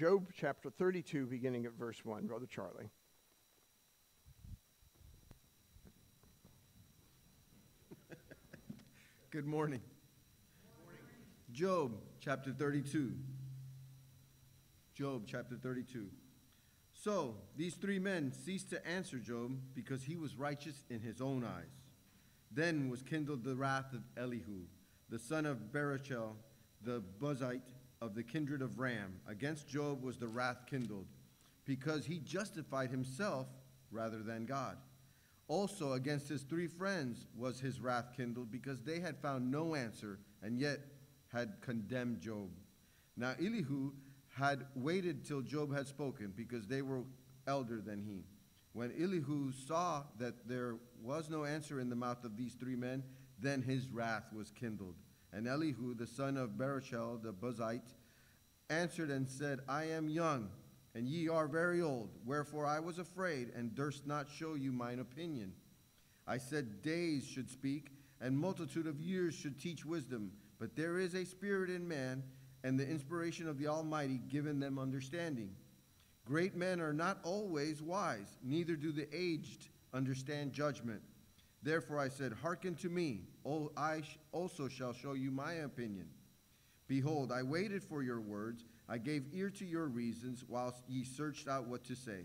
Job chapter 32, beginning at verse 1. Brother Charlie. Good morning. Good morning. Job chapter 32. Job chapter 32. So these three men ceased to answer Job because he was righteous in his own eyes. Then was kindled the wrath of Elihu, the son of Barachel, the Buzite of the kindred of Ram. Against Job was the wrath kindled, because he justified himself rather than God. Also against his three friends was his wrath kindled, because they had found no answer, and yet had condemned Job. Now Elihu had waited till Job had spoken, because they were elder than he. When Elihu saw that there was no answer in the mouth of these three men, then his wrath was kindled. And Elihu, the son of Barachel the Buzite, answered and said, I am young, and ye are very old. Wherefore I was afraid, and durst not show you mine opinion. I said, Days should speak, and multitude of years should teach wisdom. But there is a spirit in man, and the inspiration of the Almighty given them understanding. Great men are not always wise, neither do the aged understand judgment. Therefore I said, Hearken to me, O I also shall show you my opinion. Behold, I waited for your words, I gave ear to your reasons, whilst ye searched out what to say.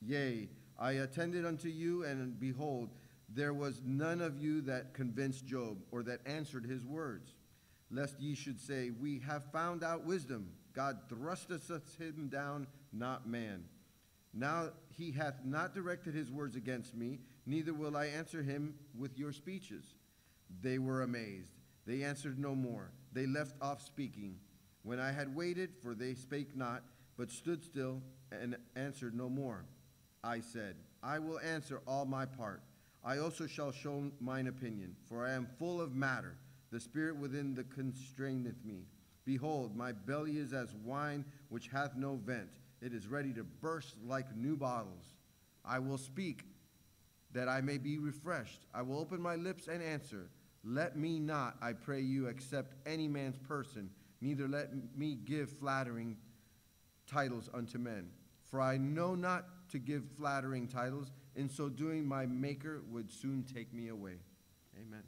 Yea, I attended unto you, and behold, there was none of you that convinced Job, or that answered his words. Lest ye should say, We have found out wisdom. God thrusteth him down, not man. Now he hath not directed his words against me, neither will I answer him with your speeches. They were amazed. They answered no more. They left off speaking. When I had waited, for they spake not, but stood still and answered no more, I said, I will answer all my part. I also shall show mine opinion, for I am full of matter. The spirit within the constraineth me. Behold, my belly is as wine which hath no vent. It is ready to burst like new bottles. I will speak that I may be refreshed. I will open my lips and answer. Let me not, I pray you, accept any man's person, neither let me give flattering titles unto men. For I know not to give flattering titles. In so doing, my Maker would soon take me away. Amen.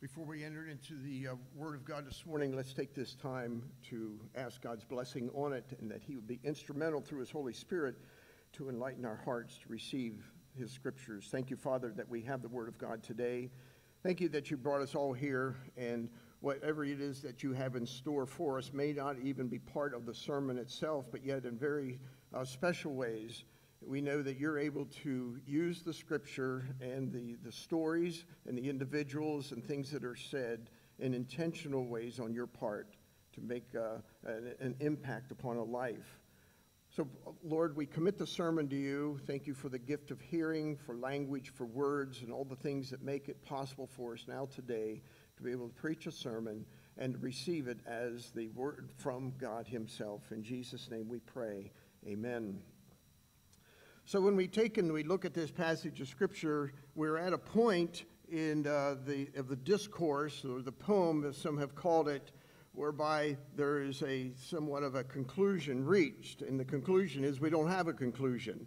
Before we enter into the uh, Word of God this morning, let's take this time to ask God's blessing on it and that He would be instrumental through His Holy Spirit to enlighten our hearts to receive His Scriptures. Thank you, Father, that we have the Word of God today. Thank you that you brought us all here, and whatever it is that you have in store for us may not even be part of the sermon itself, but yet in very uh, special ways we know that you're able to use the scripture and the, the stories and the individuals and things that are said in intentional ways on your part to make uh, an, an impact upon a life. So, Lord, we commit the sermon to you. Thank you for the gift of hearing, for language, for words, and all the things that make it possible for us now today to be able to preach a sermon and receive it as the word from God Himself. In Jesus' name we pray. Amen. So when we take and we look at this passage of Scripture, we're at a point in uh, the, of the discourse or the poem, as some have called it, whereby there is a somewhat of a conclusion reached. And the conclusion is we don't have a conclusion.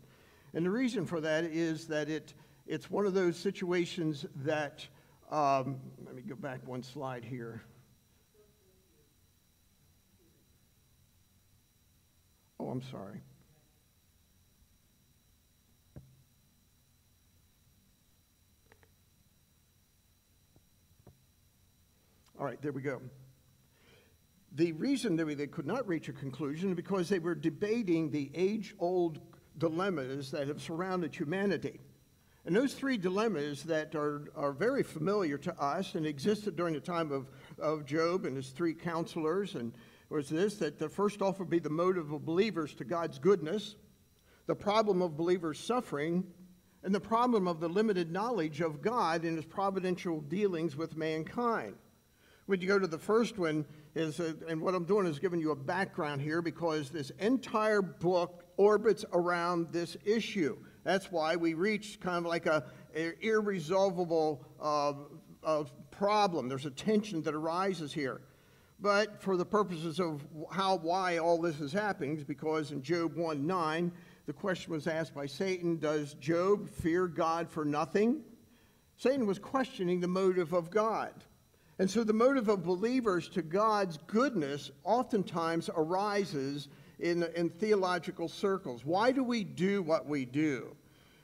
And the reason for that is that it, it's one of those situations that, um, let me go back one slide here. Oh, I'm sorry. All right, there we go. The reason that they could not reach a conclusion is because they were debating the age old dilemmas that have surrounded humanity. And those three dilemmas that are, are very familiar to us and existed during the time of, of Job and his three counselors, and was this that the first off would be the motive of believers to God's goodness, the problem of believers' suffering, and the problem of the limited knowledge of God and his providential dealings with mankind. When you go to the first one, is, uh, and what I'm doing is giving you a background here because this entire book orbits around this issue. That's why we reach kind of like a, a irresolvable uh, uh, problem. There's a tension that arises here. But for the purposes of how, why all this is happening, is because in Job 1 9, the question was asked by Satan Does Job fear God for nothing? Satan was questioning the motive of God. And so the motive of believers to God's goodness oftentimes arises in, in theological circles. Why do we do what we do?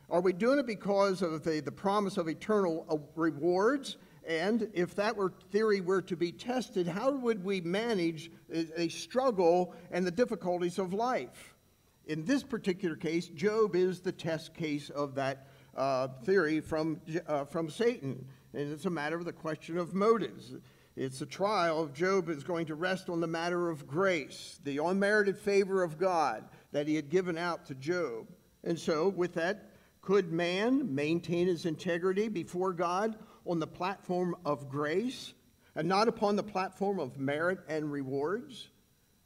Are we doing it because of the, the promise of eternal uh, rewards? And if that were theory were to be tested, how would we manage a, struggle and the difficulties of life? In this particular case, Job is the test case of that uh, theory from, uh, from Satan. And it's a matter of the question of motives. It's a trial of Job is going to rest on the matter of grace, the unmerited favor of God that he had given out to Job. And so, with that, could man maintain his integrity before God on the platform of grace and not upon the platform of merit and rewards?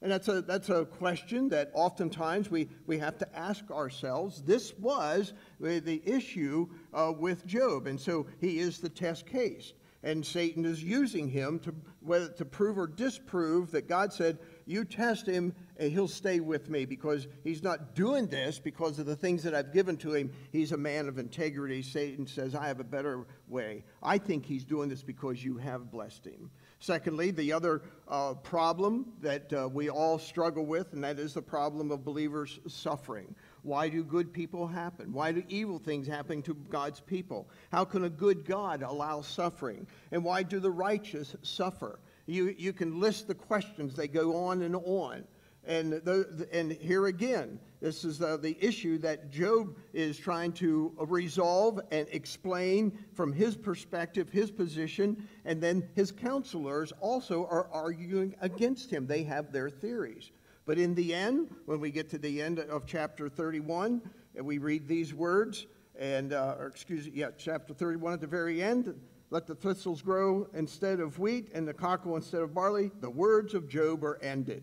And that's a, that's a question that oftentimes we, we have to ask ourselves. This was the issue uh, with Job, and so he is the test case. And Satan is using him to, whether, to prove or disprove that God said, You test him and he'll stay with me because he's not doing this because of the things that I've given to him. He's a man of integrity. Satan says, I have a better way. I think he's doing this because you have blessed him. Secondly, the other uh, problem that uh, we all struggle with, and that is the problem of believers suffering. Why do good people happen? Why do evil things happen to God's people? How can a good God allow suffering? And why do the righteous suffer? You, you can list the questions, they go on and on. And, the, and here again, this is uh, the issue that Job is trying to resolve and explain from his perspective, his position, and then his counselors also are arguing against him. They have their theories. But in the end, when we get to the end of chapter 31, and we read these words, and, uh, or excuse me, yeah, chapter 31 at the very end, let the thistles grow instead of wheat and the cockle instead of barley. The words of Job are ended.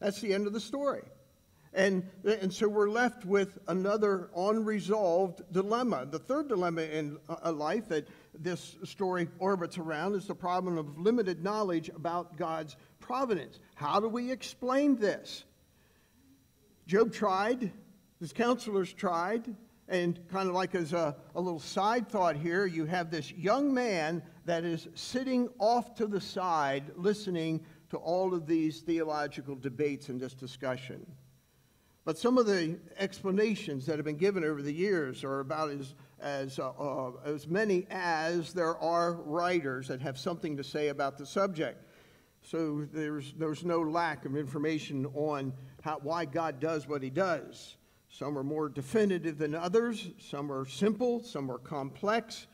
That's the end of the story. And, and so we're left with another unresolved dilemma. The third dilemma in a life that this story orbits around is the problem of limited knowledge about God's providence. How do we explain this? Job tried, his counselors tried, and kind of like as a, a little side thought here, you have this young man that is sitting off to the side listening to all of these theological debates and this discussion. But some of the explanations that have been given over the years are about as, as, uh, uh, as many as there are writers that have something to say about the subject. So there's, there's no lack of information on how, why God does what he does. Some are more definitive than others, some are simple, some are complex.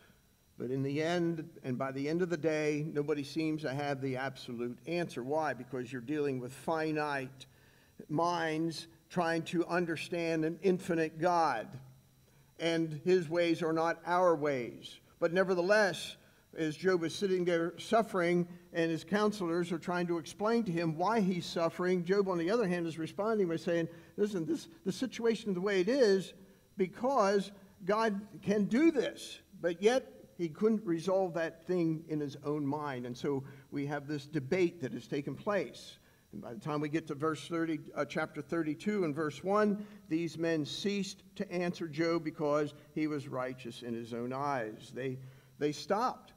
But in the end, and by the end of the day, nobody seems to have the absolute answer. Why? Because you're dealing with finite minds trying to understand an infinite God. And his ways are not our ways. But nevertheless, as Job is sitting there suffering, and his counselors are trying to explain to him why he's suffering, Job, on the other hand, is responding by saying, Listen, this, the situation the way it is because God can do this. But yet, he couldn't resolve that thing in his own mind. And so we have this debate that has taken place. And by the time we get to verse 30, uh, chapter 32 and verse 1, these men ceased to answer Job because he was righteous in his own eyes. They, they stopped.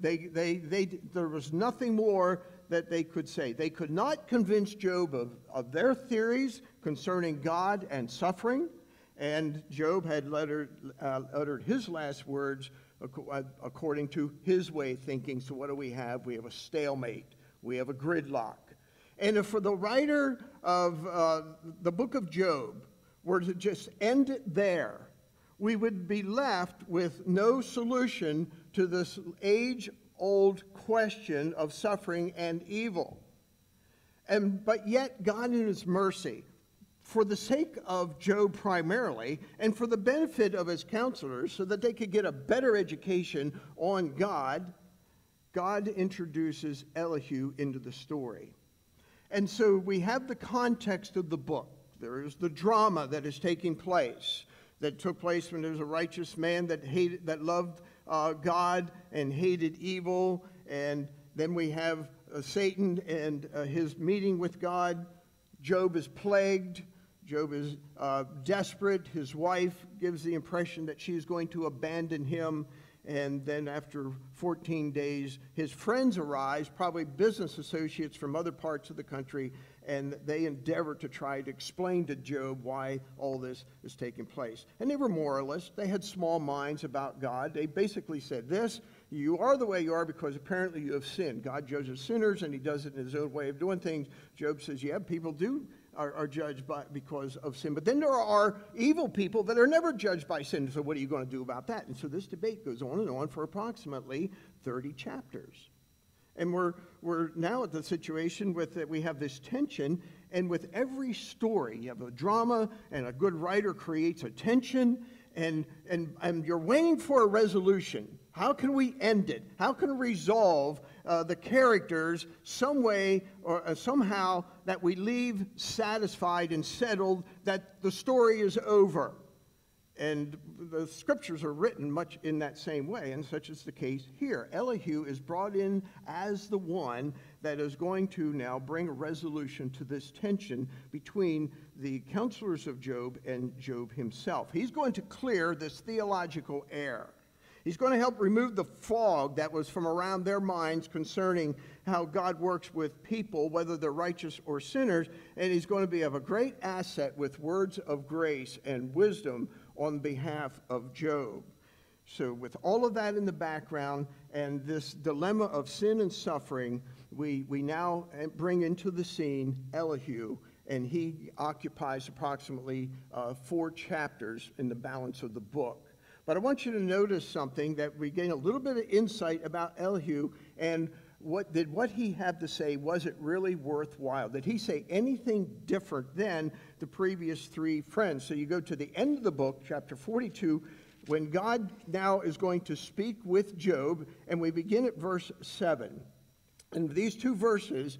They, they, they, there was nothing more that they could say. They could not convince Job of, of their theories concerning God and suffering. And Job had uttered, uh, uttered his last words uh, according to his way of thinking. So, what do we have? We have a stalemate, we have a gridlock. And if for the writer of uh, the book of Job were to just end it there, we would be left with no solution to this age old question of suffering and evil. And, but yet, God, in His mercy, for the sake of Job primarily, and for the benefit of his counselors, so that they could get a better education on God, God introduces Elihu into the story. And so we have the context of the book. There is the drama that is taking place, that took place when there was a righteous man that hated, that loved uh, God and hated evil, and then we have uh, Satan and uh, his meeting with God. Job is plagued. Job is uh, desperate. His wife gives the impression that she is going to abandon him. And then after 14 days, his friends arise, probably business associates from other parts of the country, and they endeavor to try to explain to Job why all this is taking place. And they were moralists. They had small minds about God. They basically said this You are the way you are because apparently you have sinned. God judges sinners, and he does it in his own way of doing things. Job says, Yeah, people do are, judged by, because of sin. But then there are evil people that are never judged by sin. So what are you going to do about that? And so this debate goes on and on for approximately 30 chapters. And we're, we're now at the situation with that we have this tension, and with every story, you have a drama, and a good writer creates a tension, and, and, and you're waiting for a resolution. How can we end it? How can we resolve uh, the characters some way or uh, somehow that we leave satisfied and settled that the story is over. And the scriptures are written much in that same way, and such is the case here. Elihu is brought in as the one that is going to now bring a resolution to this tension between the counselors of Job and Job himself. He's going to clear this theological air. He's going to help remove the fog that was from around their minds concerning how God works with people, whether they're righteous or sinners. And he's going to be of a great asset with words of grace and wisdom on behalf of Job. So, with all of that in the background and this dilemma of sin and suffering, we, we now bring into the scene Elihu, and he occupies approximately uh, four chapters in the balance of the book. But I want you to notice something that we gain a little bit of insight about Elihu and what did what he had to say was it really worthwhile? Did he say anything different than the previous three friends? So you go to the end of the book chapter 42 when god now is going to speak with job and we begin at verse 7 and these two verses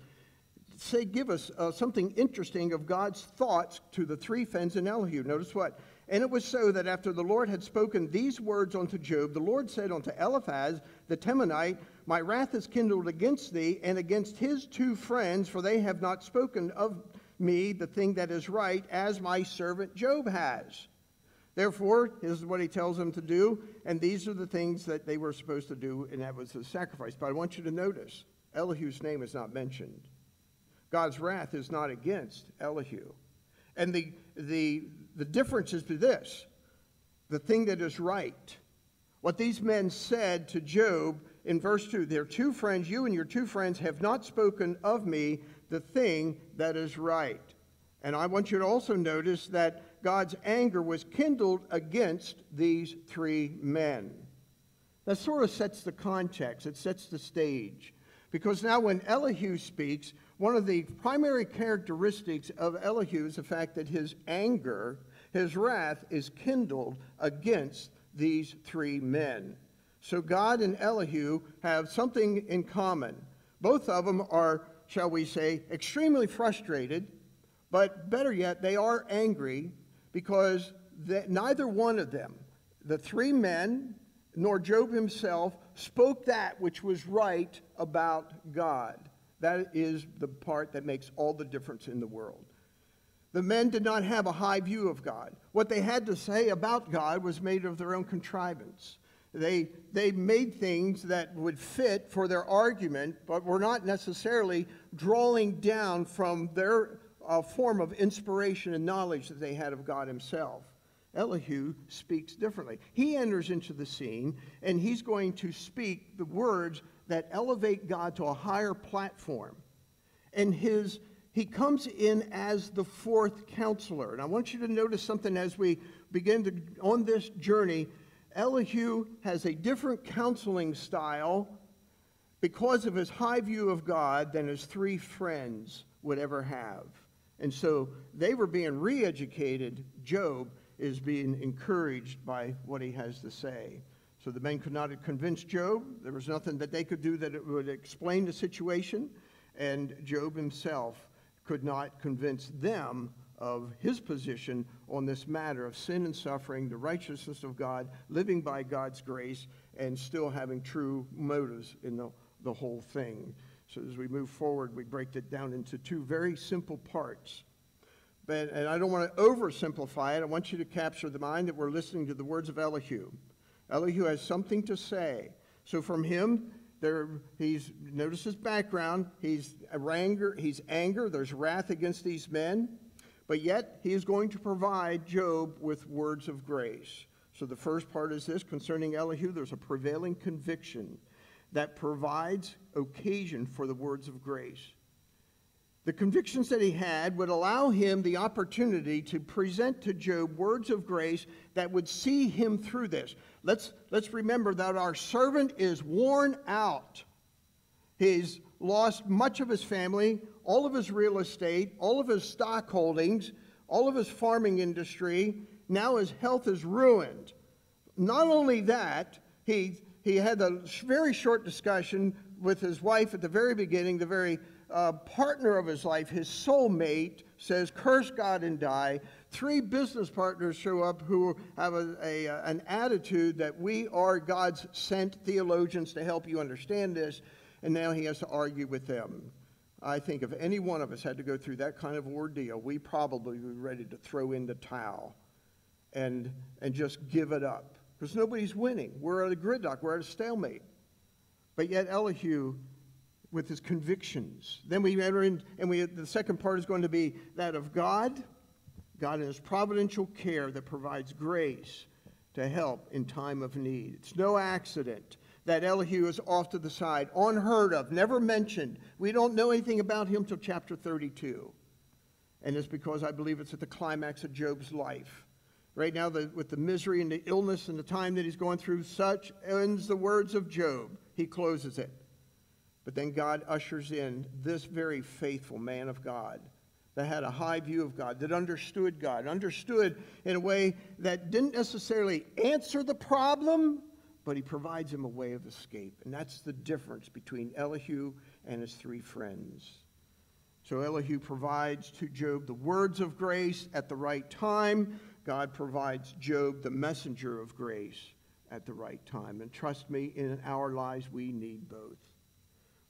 say give us uh, something interesting of god's thoughts to the three friends in elihu. Notice what and it was so that after the Lord had spoken these words unto Job, the Lord said unto Eliphaz the Temanite, My wrath is kindled against thee and against his two friends, for they have not spoken of me the thing that is right, as my servant Job has. Therefore, this is what he tells them to do, and these are the things that they were supposed to do, and that was the sacrifice. But I want you to notice Elihu's name is not mentioned. God's wrath is not against Elihu. And the, the, the difference is to this the thing that is right. What these men said to Job in verse 2 their two friends, you and your two friends, have not spoken of me the thing that is right. And I want you to also notice that God's anger was kindled against these three men. That sort of sets the context, it sets the stage. Because now, when Elihu speaks, one of the primary characteristics of Elihu is the fact that his anger his wrath is kindled against these three men. So God and Elihu have something in common. Both of them are, shall we say, extremely frustrated, but better yet, they are angry because neither one of them, the three men, nor Job himself, spoke that which was right about God. That is the part that makes all the difference in the world. The men did not have a high view of God. What they had to say about God was made of their own contrivance. They, they made things that would fit for their argument, but were not necessarily drawing down from their uh, form of inspiration and knowledge that they had of God Himself. Elihu speaks differently. He enters into the scene and he's going to speak the words that elevate God to a higher platform. And his he comes in as the fourth counselor. And I want you to notice something as we begin to, on this journey. Elihu has a different counseling style because of his high view of God than his three friends would ever have. And so they were being re educated. Job is being encouraged by what he has to say. So the men could not have convinced Job. There was nothing that they could do that would explain the situation. And Job himself could not convince them of his position on this matter of sin and suffering, the righteousness of God, living by God's grace, and still having true motives in the, the whole thing. So as we move forward, we break it down into two very simple parts. But, and I don't want to oversimplify it. I want you to capture the mind that we're listening to the words of Elihu. Elihu has something to say. So from him, there, he's notice his background. He's anger. He's anger. There's wrath against these men, but yet he is going to provide Job with words of grace. So the first part is this concerning Elihu. There's a prevailing conviction that provides occasion for the words of grace. The convictions that he had would allow him the opportunity to present to Job words of grace that would see him through this. Let's, let's remember that our servant is worn out. He's lost much of his family, all of his real estate, all of his stock holdings, all of his farming industry. Now his health is ruined. Not only that, he, he had a very short discussion with his wife at the very beginning, the very uh, partner of his life, his soulmate, says, Curse God and die. Three business partners show up who have a, a, an attitude that we are God's sent theologians to help you understand this, and now he has to argue with them. I think if any one of us had to go through that kind of ordeal, we probably would be ready to throw in the towel and, and just give it up. Because nobody's winning. We're at a gridlock, we're at a stalemate. But yet, Elihu with his convictions. Then we enter in, and we, the second part is going to be that of God, God in his providential care that provides grace to help in time of need. It's no accident that Elihu is off to the side, unheard of, never mentioned. We don't know anything about him till chapter 32. And it's because I believe it's at the climax of Job's life. Right now, the, with the misery and the illness and the time that he's going through, such ends the words of Job. He closes it. But then God ushers in this very faithful man of God that had a high view of God, that understood God, understood in a way that didn't necessarily answer the problem, but he provides him a way of escape. And that's the difference between Elihu and his three friends. So Elihu provides to Job the words of grace at the right time. God provides Job the messenger of grace at the right time. And trust me, in our lives, we need both.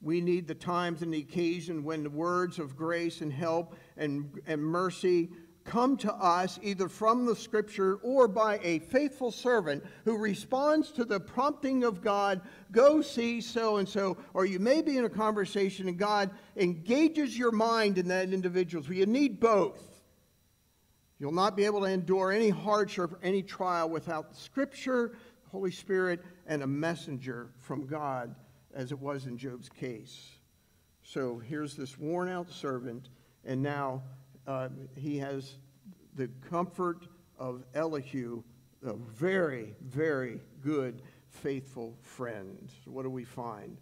We need the times and the occasion when the words of grace and help and, and mercy come to us either from the scripture or by a faithful servant who responds to the prompting of God, go see so and so. Or you may be in a conversation and God engages your mind in that individual. So you need both. You'll not be able to endure any hardship, or any trial without the scripture, the Holy Spirit, and a messenger from God as it was in Job's case. So here's this worn out servant, and now uh, he has the comfort of Elihu, a very, very good, faithful friend. So what do we find?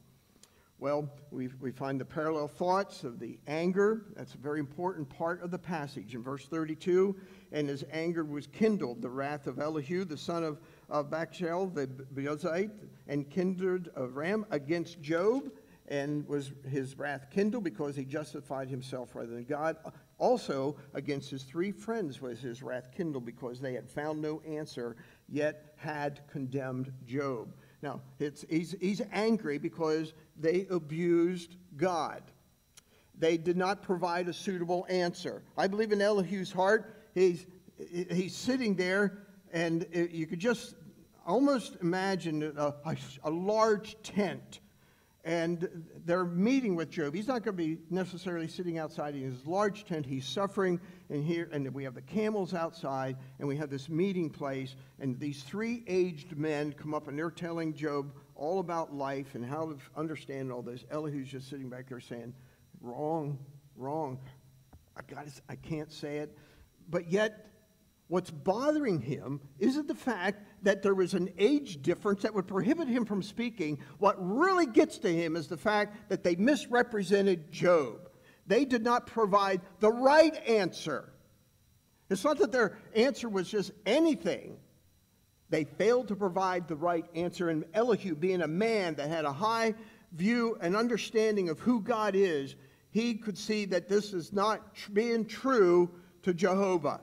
Well, we, we find the parallel thoughts of the anger. That's a very important part of the passage. In verse 32, and his anger was kindled, the wrath of Elihu, the son of of Barachel the Buzite and kindred of Ram against Job, and was his wrath kindled because he justified himself rather than God. Also, against his three friends was his wrath kindled because they had found no answer, yet had condemned Job. Now, he's, he's angry because they abused God. They did not provide a suitable answer. I believe in Elihu's heart, he's, he's sitting there and uh, you could just almost imagine a, a, a, large tent, and they're meeting with Job. He's not going to be necessarily sitting outside in his large tent. He's suffering, and here, and we have the camels outside, and we have this meeting place, and these three aged men come up, and they're telling Job all about life and how to understand all this. Elihu's just sitting back there saying, "Wrong, wrong. I got, I can't say it." But yet What's bothering him isn't the fact that there was an age difference that would prohibit him from speaking. What really gets to him is the fact that they misrepresented Job. They did not provide the right answer. It's not that their answer was just anything. They failed to provide the right answer. And Elihu, being a man that had a high view and understanding of who God is, he could see that this is not being true to Jehovah.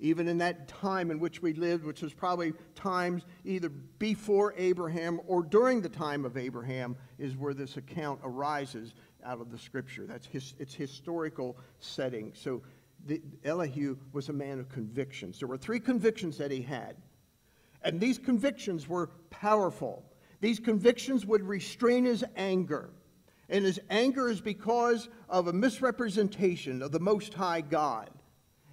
Even in that time in which we lived, which was probably times either before Abraham or during the time of Abraham, is where this account arises out of the scripture. That's his, its historical setting. So the, Elihu was a man of convictions. There were three convictions that he had. And these convictions were powerful. These convictions would restrain his anger. And his anger is because of a misrepresentation of the Most High God.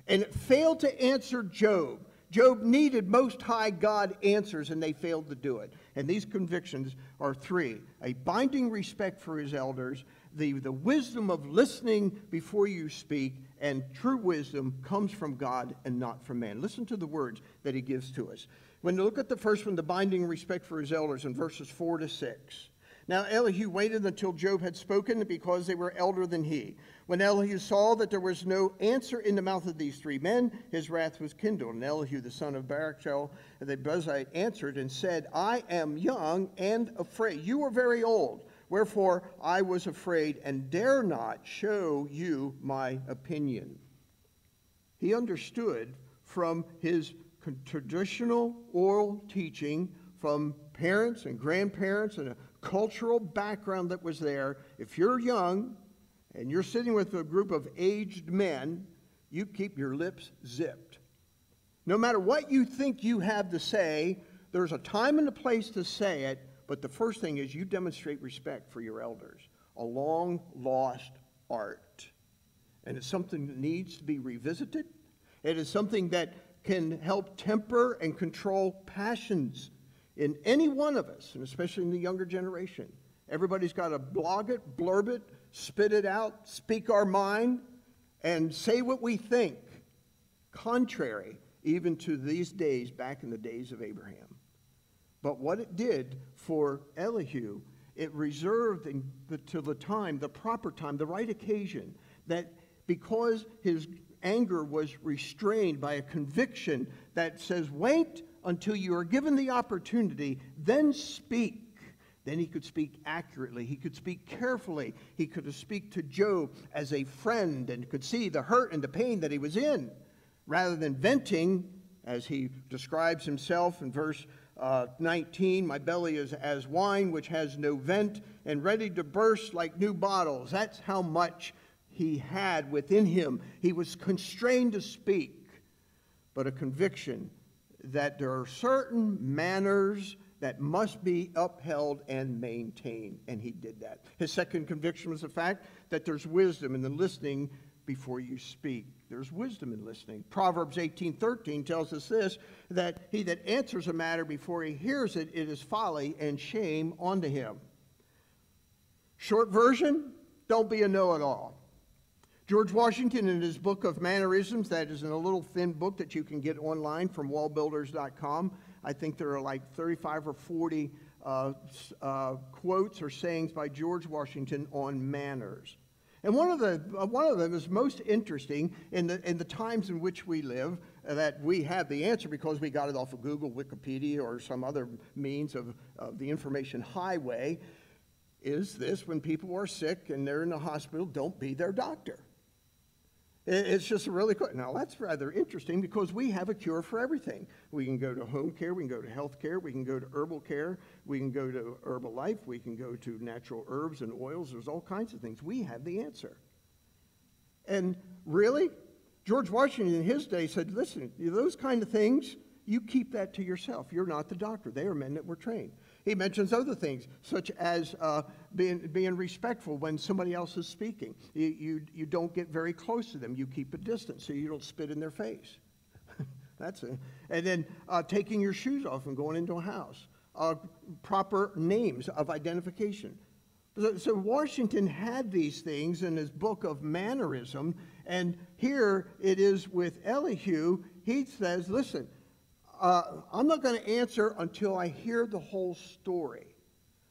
And it failed to answer Job. Job needed Most High God answers, and they failed to do it. And these convictions are three a binding respect for his elders, the, the wisdom of listening before you speak, and true wisdom comes from God and not from man. Listen to the words that he gives to us. When you look at the first one, the binding respect for his elders in verses 4 to 6. Now Elihu waited until Job had spoken because they were elder than he. When Elihu saw that there was no answer in the mouth of these three men, his wrath was kindled. And Elihu, the son of Barachel, the Buzite, answered and said, I am young and afraid. You are very old. Wherefore I was afraid and dare not show you my opinion. He understood from his traditional oral teaching from parents and grandparents and cultural background that was there. If you're young and you're sitting with a group of aged men, you keep your lips zipped. No matter what you think you have to say, there's a time and a place to say it, but the first thing is you demonstrate respect for your elders, a long lost art. And it's something that needs to be revisited. It is something that can help temper and control passions in any one of us, and especially in the younger generation. Everybody's got to blog it, blurb it, spit it out, speak our mind, and say what we think, contrary even to these days back in the days of Abraham. But what it did for Elihu, it reserved to the time, the proper time, the right occasion, that because his anger was restrained by a conviction that says, wait until you are given the opportunity, then speak. Then he could speak accurately. He could speak carefully. He could speak to Job as a friend and could see the hurt and the pain that he was in rather than venting, as he describes himself in verse uh, 19 My belly is as wine which has no vent and ready to burst like new bottles. That's how much he had within him. He was constrained to speak, but a conviction that there are certain manners that must be upheld and maintained, and he did that. His second conviction was the fact that there's wisdom in the listening before you speak. There's wisdom in listening. Proverbs 18:13 tells us this that he that answers a matter before he hears it, it is folly and shame unto him. Short version, don't be a know-it-all. George Washington, in his book of mannerisms, that is in a little thin book that you can get online from wallbuilders.com. I think there are like 35 or 40 uh, uh, quotes or sayings by George Washington on manners. And one of, the, uh, one of them is most interesting in the, in the times in which we live, uh, that we have the answer because we got it off of Google, Wikipedia, or some other means of, of the information highway. Is this when people are sick and they're in the hospital, don't be their doctor. It's just really quick. Now, that's rather interesting because we have a cure for everything. We can go to home care, we can go to health care, we can go to herbal care, we can go to herbal life, we can go to natural herbs and oils. There's all kinds of things. We have the answer. And really, George Washington in his day said, listen, those kind of things, you keep that to yourself. You're not the doctor. They are men that were trained. He mentions other things, such as uh, being, being respectful when somebody else is speaking. You, you, you don't get very close to them. You keep a distance so you don't spit in their face. That's it. And then uh, taking your shoes off and going into a house. Uh, proper names of identification. So, so, Washington had these things in his book of mannerism, and here it is with Elihu. He says, listen, uh, I'm not going to answer until I hear the whole story.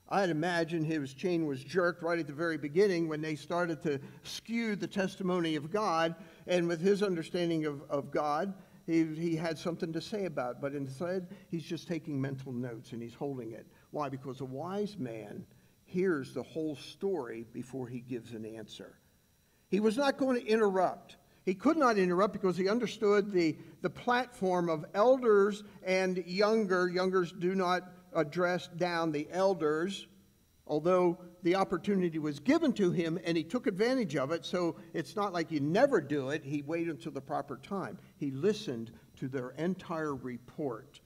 I'd imagine his chain was jerked right at the very beginning when they started to skew the testimony of God. And with his understanding of, of God, he, he had something to say about it. But instead, he's just taking mental notes and he's holding it. Why? Because a wise man hears the whole story before he gives an answer. He was not going to interrupt. He could not interrupt because he understood the, the platform of elders and younger. Youngers do not address down the elders, although the opportunity was given to him and he took advantage of it. So it's not like you never do it. He waited until the proper time. He listened to their entire report.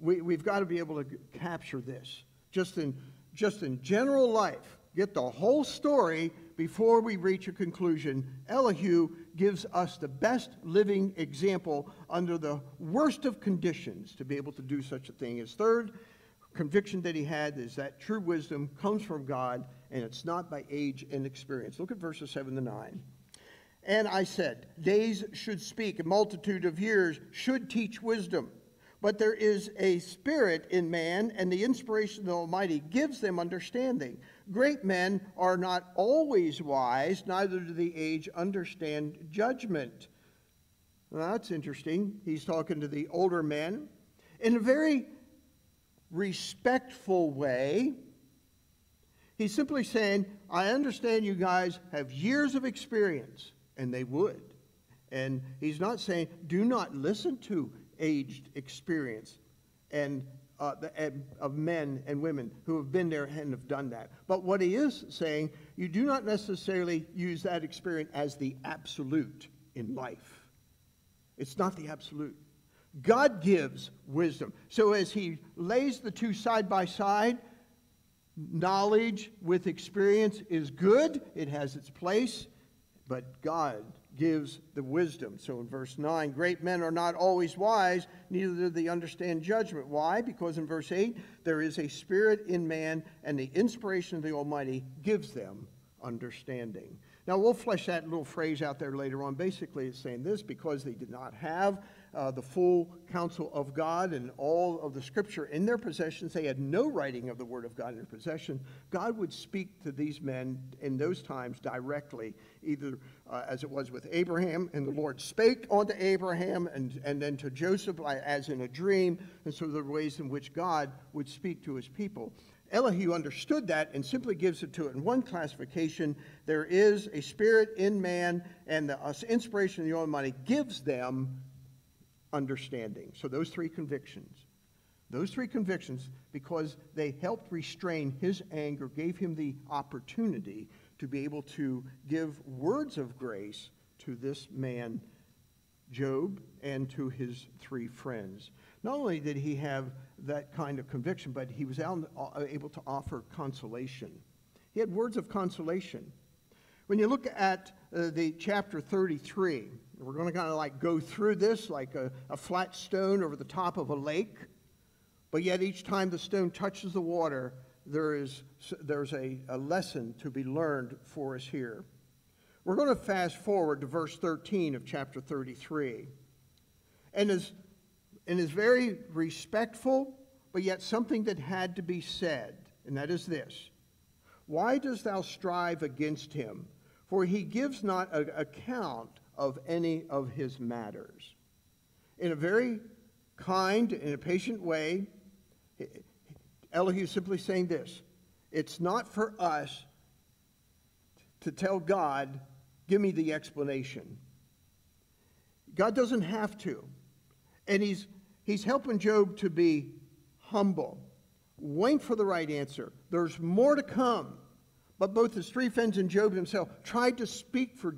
We, we've got to be able to capture this just in, just in general life. Get the whole story before we reach a conclusion. Elihu gives us the best living example under the worst of conditions to be able to do such a thing. His third conviction that he had is that true wisdom comes from God and it's not by age and experience. Look at verses 7 to 9. And I said, Days should speak, a multitude of years should teach wisdom. But there is a spirit in man, and the inspiration of the Almighty gives them understanding. Great men are not always wise, neither do the age understand judgment. Well, that's interesting. He's talking to the older men. In a very respectful way, he's simply saying, I understand you guys have years of experience, and they would. And he's not saying, do not listen to aged experience and uh, of men and women who have been there and have done that. But what he is saying, you do not necessarily use that experience as the absolute in life. It's not the absolute. God gives wisdom. So as he lays the two side by side, knowledge with experience is good, it has its place, but God gives the wisdom. So in verse 9, great men are not always wise, neither do they understand judgment. Why? Because in verse 8, there is a spirit in man, and the inspiration of the Almighty gives them understanding. Now, we'll flesh that little phrase out there later on. Basically, it's saying this because they did not have uh, the full counsel of God and all of the scripture in their possessions. They had no writing of the word of God in their possession. God would speak to these men in those times directly, either uh, as it was with Abraham, and the Lord spake unto Abraham, and, and then to Joseph as in a dream. And so there are ways in which God would speak to his people. Elihu understood that and simply gives it to it in one classification. There is a spirit in man, and the uh, inspiration of the Almighty gives them understanding. So those three convictions. Those three convictions, because they helped restrain his anger, gave him the opportunity to be able to give words of grace to this man, Job, and to his three friends. Not only did he have that kind of conviction, but he was uh, able to offer consolation. He had words of consolation. When you look at uh, the chapter 33, we're going to kind of like go through this like a, a flat stone over the top of a lake. But yet, each time the stone touches the water, there is there's a, a lesson to be learned for us here. We're going to fast forward to verse 13 of chapter 33. And is, and is very respectful, but yet something that had to be said, and that is this Why dost thou strive against him? For he gives not account of any of his matters. In a very kind and a patient way, Elihu is simply saying this It's not for us to tell God, give me the explanation. God doesn't have to. And he's, he's helping Job to be humble. Wait for the right answer. There's more to come. But both the three friends and Job himself tried to speak for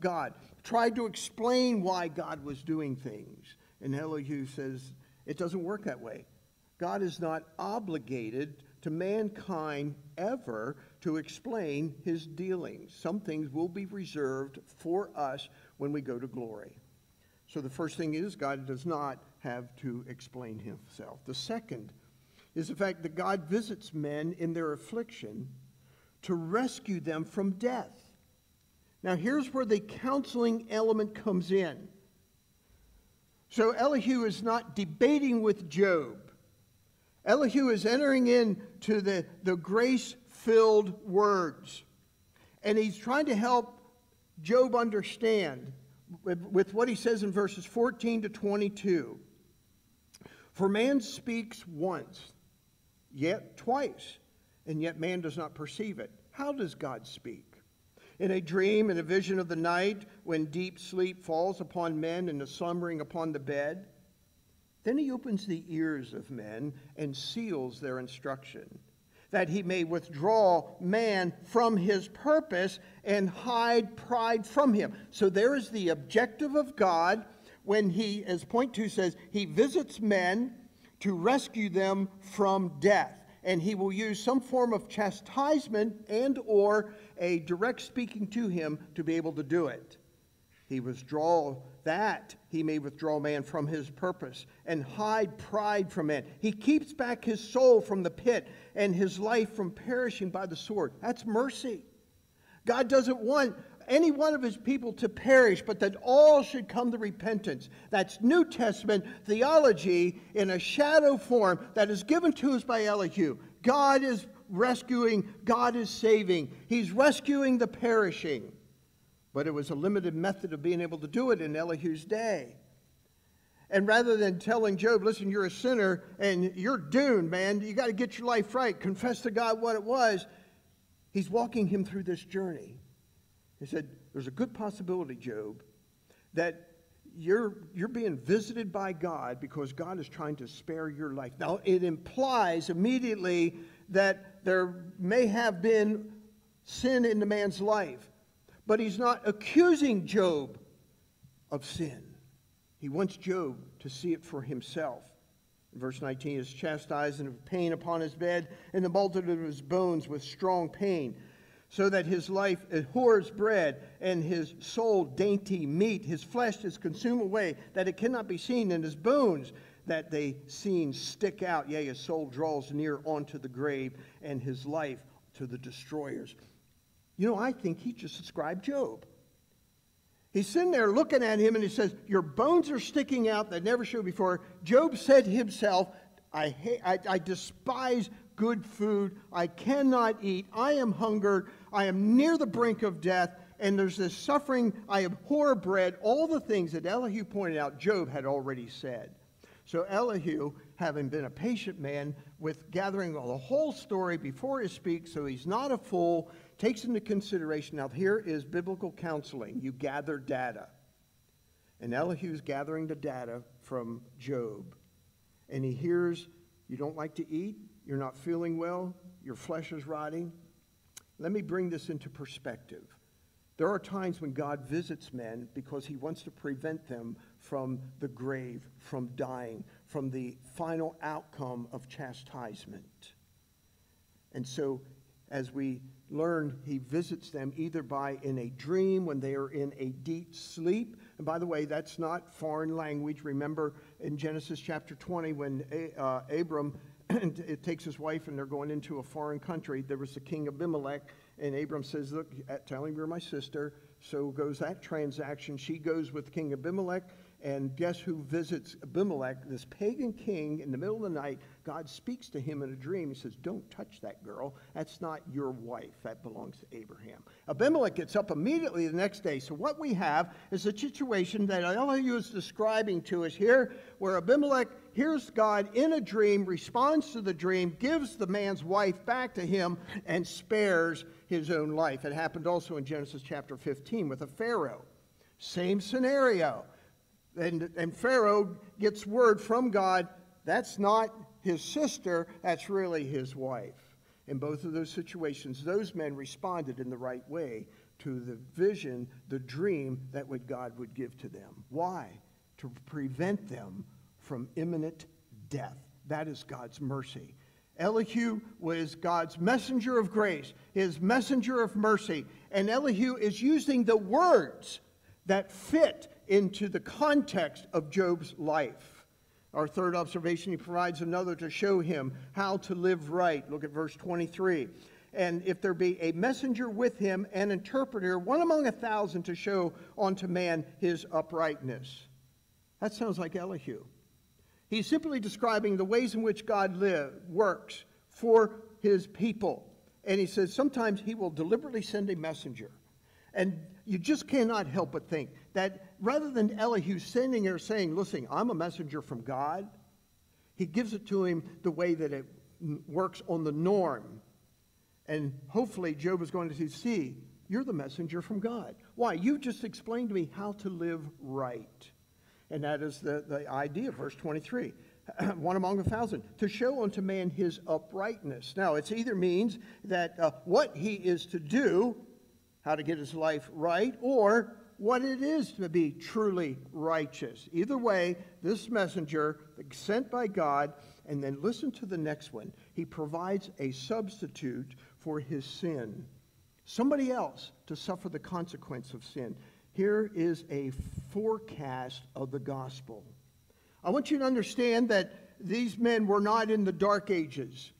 God tried to explain why God was doing things. And Elihu says, it doesn't work that way. God is not obligated to mankind ever to explain his dealings. Some things will be reserved for us when we go to glory. So the first thing is, God does not have to explain himself. The second is the fact that God visits men in their affliction to rescue them from death. Now, here's where the counseling element comes in. So, Elihu is not debating with Job. Elihu is entering into the, the grace filled words. And he's trying to help Job understand with, with what he says in verses 14 to 22. For man speaks once, yet twice, and yet man does not perceive it. How does God speak? In a dream, in a vision of the night, when deep sleep falls upon men and the slumbering upon the bed, then he opens the ears of men and seals their instruction, that he may withdraw man from his purpose and hide pride from him. So there is the objective of God when he, as point two says, he visits men to rescue them from death. And he will use some form of chastisement and or a direct speaking to him to be able to do it. He withdraw that he may withdraw man from his purpose and hide pride from man. He keeps back his soul from the pit and his life from perishing by the sword. That's mercy. God doesn't want any one of his people to perish, but that all should come to repentance. That's New Testament theology in a shadow form that is given to us by Elihu. God is rescuing, God is saving. He's rescuing the perishing. But it was a limited method of being able to do it in Elihu's day. And rather than telling Job, listen, you're a sinner and you're doomed, man, you got to get your life right, confess to God what it was, he's walking him through this journey. He said, There's a good possibility, Job, that you're, you're being visited by God because God is trying to spare your life. Now, it implies immediately that there may have been sin in the man's life, but he's not accusing Job of sin. He wants Job to see it for himself. Verse 19 is chastised and pain upon his bed, and the multitude of his bones with strong pain so that his life abhors bread and his soul dainty meat. His flesh is consumed away, that it cannot be seen, and his bones that they seen stick out. Yea, his soul draws near unto the grave, and his life to the destroyers. You know, I think he just described Job. He's sitting there looking at him and he says, Your bones are sticking out that never showed before. Job said himself, I, hate, I, I despise good food. I cannot eat. I am hungered. I am near the brink of death. And there's this suffering. I abhor bread. All the things that Elihu pointed out, Job had already said. So Elihu, having been a patient man with gathering the whole story before he speaks, so he's not a fool, takes into consideration. Now, here is biblical counseling. You gather data. And Elihu's gathering the data from Job. And he hears, You don't like to eat? you're not feeling well, your flesh is rotting. Let me bring this into perspective. There are times when God visits men because he wants to prevent them from the grave, from dying, from the final outcome of chastisement. And so, as we learn, he visits them either by in a dream when they are in a deep sleep. And by the way, that's not foreign language. Remember in Genesis chapter 20 when uh, Abram it takes his wife and they're going into a foreign country. There was the king Abimelech, and Abram says, Look, tell him you're my sister. So goes that transaction. She goes with King Abimelech. And guess who visits Abimelech, this pagan king, in the middle of the night? God speaks to him in a dream. He says, Don't touch that girl. That's not your wife. That belongs to Abraham. Abimelech gets up immediately the next day. So, what we have is a situation that Elihu is describing to us here, where Abimelech hears God in a dream, responds to the dream, gives the man's wife back to him, and spares his own life. It happened also in Genesis chapter 15 with a Pharaoh. Same scenario. And, and Pharaoh gets word from God that's not his sister, that's really his wife. In both of those situations, those men responded in the right way to the vision, the dream that what God would give to them. Why? To prevent them from imminent death. That is God's mercy. Elihu was God's messenger of grace, his messenger of mercy. And Elihu is using the words that fit into the context of Job's life. Our third observation, he provides another to show him how to live right. Look at verse 23. And if there be a messenger with him, an interpreter, one among a thousand to show unto man his uprightness. That sounds like Elihu. He's simply describing the ways in which God live, works for his people. And he says sometimes he will deliberately send a messenger. And you just cannot help but think that rather than Elihu sending there saying, Listen, I'm a messenger from God, he gives it to him the way that it works on the norm. And hopefully, Job is going to see You're the messenger from God. Why? You just explained to me how to live right. And that is the, the idea, verse 23. One among a thousand, to show unto man his uprightness. Now, it either means that uh, what he is to do, how to get his life right, or what it is to be truly righteous. Either way, this messenger, sent by God, and then listen to the next one. He provides a substitute for his sin. Somebody else to suffer the consequence of sin. Here is a forecast of the gospel. I want you to understand that these men were not in the dark ages.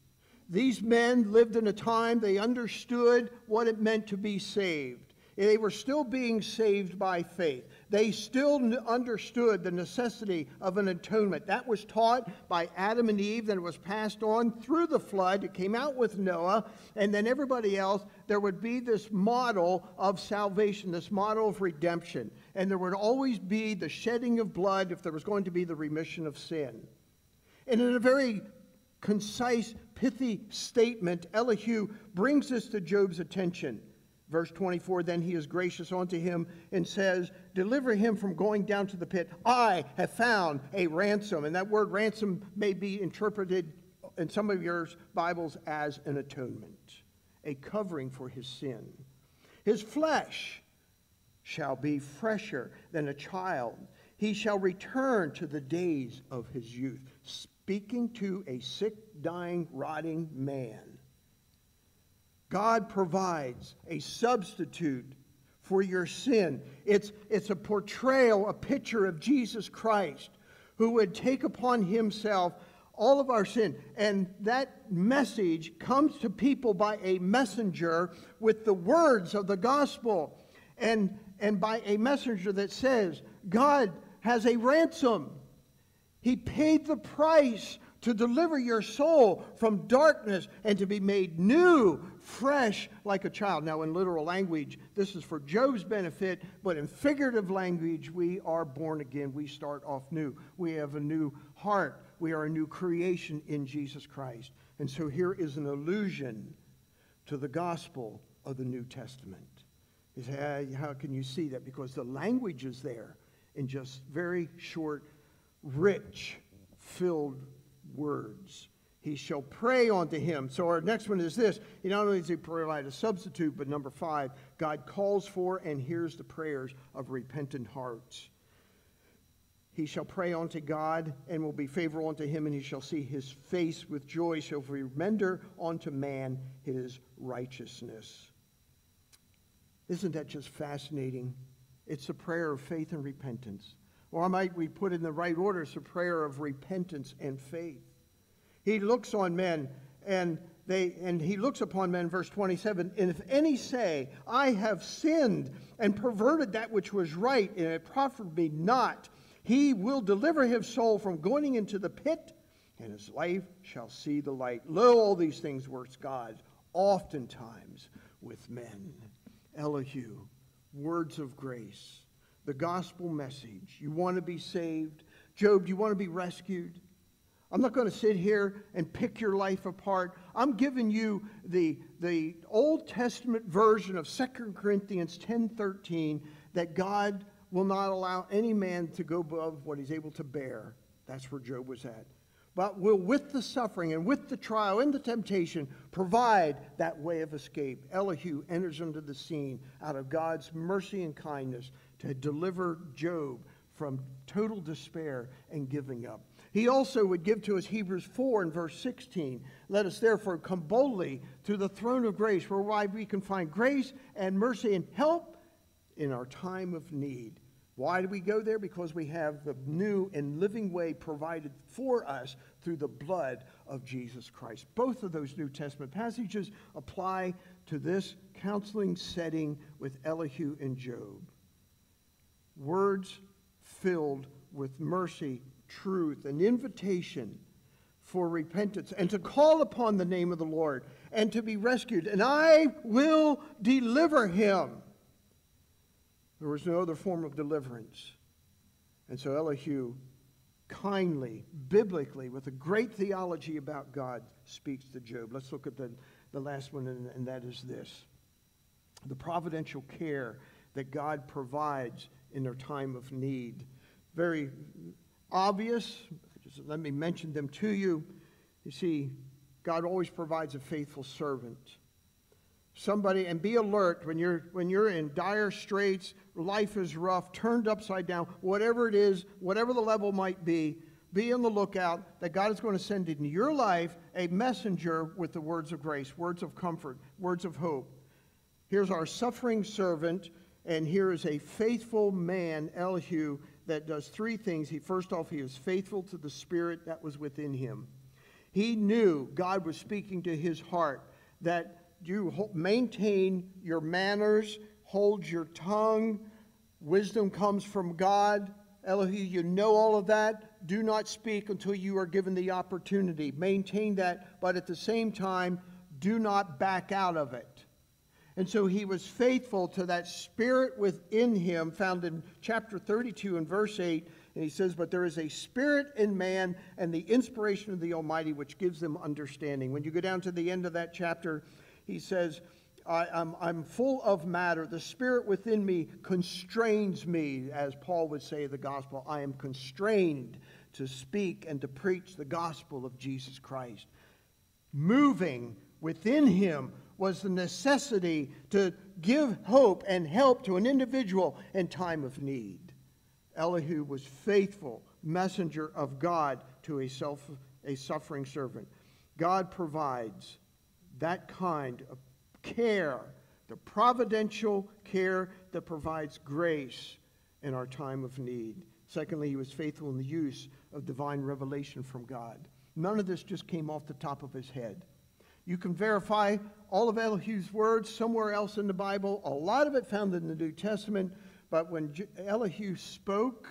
These men lived in a time they understood what it meant to be saved. They were still being saved by faith. They still understood the necessity of an atonement. That was taught by Adam and Eve, then it was passed on through the flood. It came out with Noah, and then everybody else. There would be this model of salvation, this model of redemption. And there would always be the shedding of blood if there was going to be the remission of sin. And in a very concise, pithy statement, Elihu brings this to Job's attention. Verse 24, then he is gracious unto him and says, Deliver him from going down to the pit. I have found a ransom. And that word ransom may be interpreted in some of your Bibles as an atonement, a covering for his sin. His flesh shall be fresher than a child. He shall return to the days of his youth. Speaking to a sick, dying, rotting man God provides a substitute for your sin. It's, it's a portrayal, a picture of Jesus Christ who would take upon himself all of our sin. And that message comes to people by a messenger with the words of the gospel and, and by a messenger that says, God has a ransom. He paid the price to deliver your soul from darkness and to be made new, fresh like a child. Now, in literal language, this is for Job's benefit, but in figurative language, we are born again. We start off new. We have a new heart. We are a new creation in Jesus Christ. And so here is an allusion to the gospel of the New Testament. Is how, how can you see that? Because the language is there in just very short, rich, filled words. He shall pray unto him. So our next one is this. He not only does he provide a substitute, but number five, God calls for and hears the prayers of repentant hearts. He shall pray unto God and will be favorable unto him, and he shall see his face with joy, shall render unto man his righteousness. Isn't that just fascinating? It's a prayer of faith and repentance. Or might we put in the right order, it's a prayer of repentance and faith. He looks on men and they and he looks upon men verse 27 and if any say i have sinned and perverted that which was right and it profited me not he will deliver his soul from going into the pit and his life shall see the light lo all these things works god oftentimes with men elihu words of grace the gospel message. You want to be saved? Job, do you want to be rescued? I'm not going to sit here and pick your life apart. I'm giving you the, the Old Testament version of 2 Corinthians 10:13 that God will not allow any man to go above what he's able to bear. That's where Job was at. But will, with the suffering and with the trial and the temptation, provide that way of escape. Elihu enters into the scene out of God's mercy and kindness to deliver Job from total despair and giving up. He also would give to us Hebrews 4 and verse 16. Let us therefore come boldly to the throne of grace, whereby we can find grace and mercy and help in our time of need. Why do we go there? Because we have the new and living way provided for us through the blood of Jesus Christ. Both of those New Testament passages apply to this counseling setting with Elihu and Job words filled with mercy, truth, an invitation for repentance and to call upon the name of the Lord and to be rescued. And I will deliver him. There was no other form of deliverance. And so Elihu kindly, biblically, with a great theology about God, speaks to Job. Let's look at the, the last one, and, and that is this. the providential care that God provides in their time of need. Very obvious. Just let me mention them to you. You see, God always provides a faithful servant. Somebody, and be alert when you're, when you're in dire straits, life is rough, turned upside down, whatever it is, whatever the level might be, be on the lookout that God is going to send in your life a messenger with the words of grace, words of comfort, words of hope. Here's our suffering servant, and here is a faithful man, Elihu, that does three things. He first off, he is faithful to the spirit that was within him. He knew God was speaking to his heart that you maintain your manners, hold your tongue. Wisdom comes from God. Elohim, you know all of that. Do not speak until you are given the opportunity. Maintain that, but at the same time, do not back out of it. And so he was faithful to that spirit within him, found in chapter 32 and verse 8. And he says, But there is a spirit in man and the inspiration of the Almighty which gives them understanding. When you go down to the end of that chapter, he says, I, am full of matter. The spirit within me constrains me, as Paul would say the gospel. I am constrained to speak and to preach the gospel of Jesus Christ. Moving within him was the necessity to give hope and help to an individual in time of need. Elihu was faithful messenger of God to a, self, a suffering servant. God provides that kind of care, the providential care that provides grace in our time of need. Secondly, he was faithful in the use of divine revelation from God. None of this just came off the top of his head. You can verify all of Elihu's words somewhere else in the Bible, a lot of it found in the New Testament. But when Elihu spoke,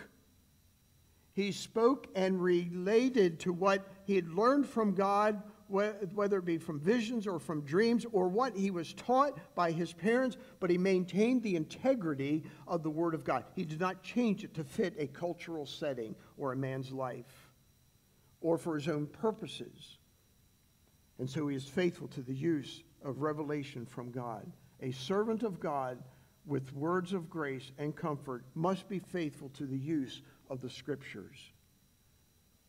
he spoke and related to what he had learned from God whether it be from visions or from dreams or what he was taught by his parents, but he maintained the integrity of the Word of God. He did not change it to fit a cultural setting or a man's life or for his own purposes. And so he is faithful to the use of revelation from God. A servant of God with words of grace and comfort must be faithful to the use of the Scriptures.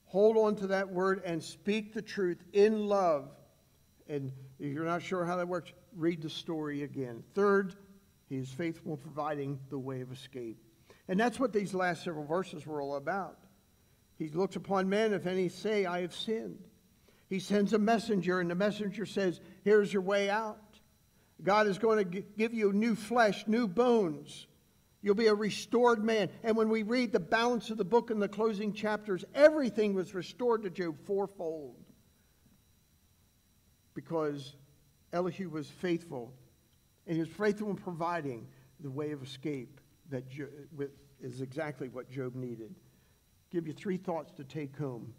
Hold on to that word and speak the truth in love. And if you're not sure how that works, read the story again. Third, he is faithful in providing the way of escape. And that's what these last several verses were all about. He looks upon men, if any say, I have sinned. He sends a messenger, and the messenger says, Here's your way out. God is going to give you new flesh, new bones. You'll be a restored man. And when we read the balance of the book in the closing chapters, everything was restored to Job fourfold. Because Elihu was faithful, and he was faithful in providing the way of escape that is exactly what Job needed. Give you three thoughts to take home.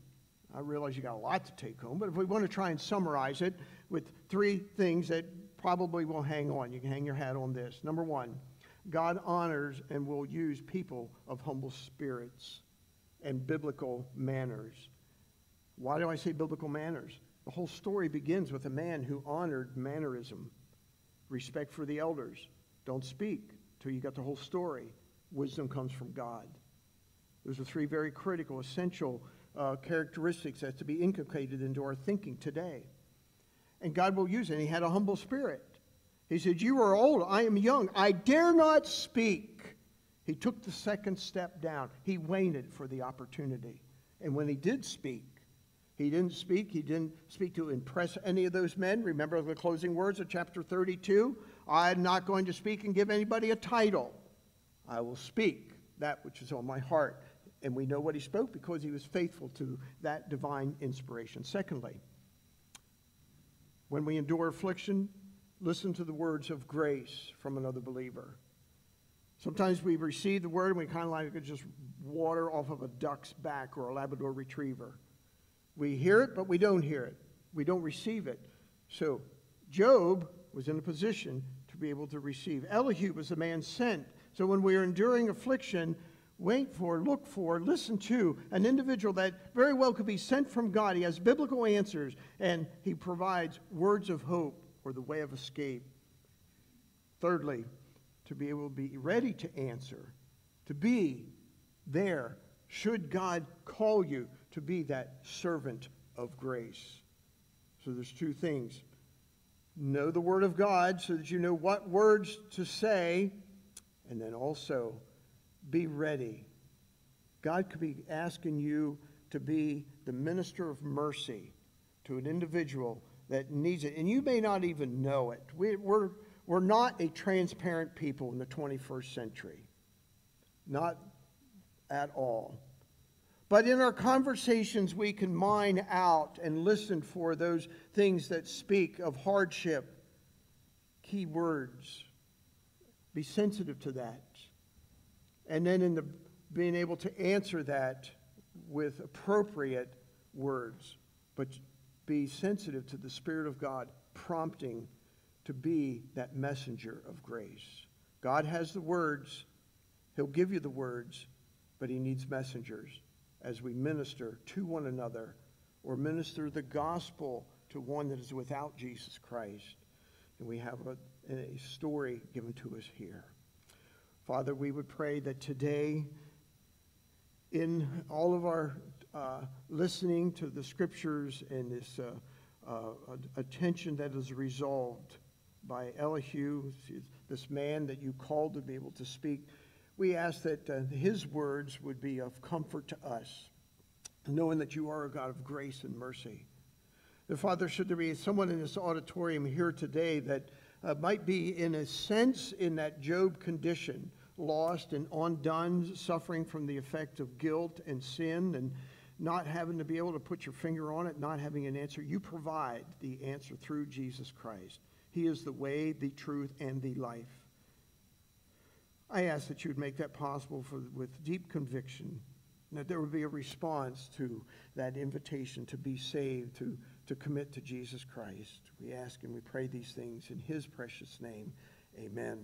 I realize you got a lot to take home, but if we want to try and summarize it with three things that probably will hang on, you can hang your hat on this. Number one, God honors and will use people of humble spirits and biblical manners. Why do I say biblical manners? The whole story begins with a man who honored mannerism, respect for the elders. Don't speak till you got the whole story. Wisdom comes from God. Those are three very critical, essential uh, characteristics that's to be inculcated into our thinking today. And God will use it. And he had a humble spirit. He said, You are old, I am young, I dare not speak. He took the second step down. He waited for the opportunity. And when he did speak, he didn't speak. He didn't speak to impress any of those men. Remember the closing words of chapter 32? I'm not going to speak and give anybody a title. I will speak that which is on my heart. And we know what he spoke because he was faithful to that divine inspiration. Secondly, when we endure affliction, listen to the words of grace from another believer. Sometimes we receive the word and we kind of like it just water off of a duck's back or a Labrador retriever. We hear it, but we don't hear it. We don't receive it. So Job was in a position to be able to receive. Elihu was the man sent. So when we are enduring affliction, wait for, look for, listen to an individual that very well could be sent from God. He has biblical answers and he provides words of hope or the way of escape. Thirdly, to be able to be ready to answer, to be there should God call you to be that servant of grace. So there's two things. Know the Word of God so that you know what words to say, and then also be ready. God could be asking you to be the minister of mercy to an individual that needs it. And you may not even know it. We, we're, we're not a transparent people in the 21st century. Not at all. But in our conversations, we can mine out and listen for those things that speak of hardship, key words. Be sensitive to that. And then in the being able to answer that with appropriate words, but be sensitive to the Spirit of God prompting to be that messenger of grace. God has the words, He'll give you the words, but He needs messengers as we minister to one another or minister the gospel to one that is without Jesus Christ. And we have a, a story given to us here. Father, we would pray that today, in all of our uh, listening to the scriptures and this uh, uh, attention that is resolved by Elihu, this man that you called to be able to speak, we ask that uh, his words would be of comfort to us, knowing that you are a God of grace and mercy. The Father, should there be someone in this auditorium here today that uh, might be, in a sense, in that Job condition, lost and undone, suffering from the effect of guilt and sin, and not having to be able to put your finger on it, not having an answer, you provide the answer through Jesus Christ. He is the way, the truth, and the life. I ask that you would make that possible for, with deep conviction, that there would be a response to that invitation to be saved, to, to commit to Jesus Christ. We ask and we pray these things in his precious name. Amen.